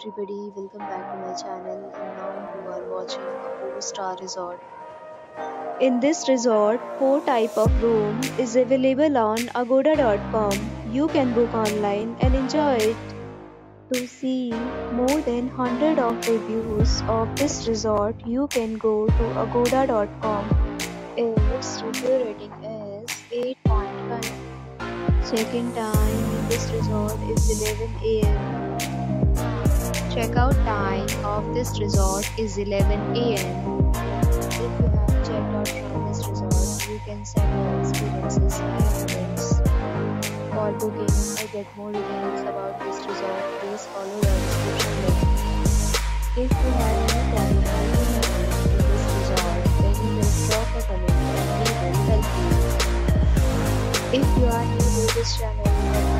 everybody, welcome back to my channel and now you are watching a 4 star resort. In this resort, 4 type of room is available on agoda.com. You can book online and enjoy it. To see more than 100 of reviews of this resort, you can go to agoda.com. Its review rating is 8.1. Check-in time in this resort is 11 a.m. Checkout time of this resort is 11 a.m. If you have checked out from this resort, you can send your experiences and comments. For booking or get more details about this resort, please follow the description link. If you have any been to this resort, then you will drop a comment and we will help you. If you are new to this channel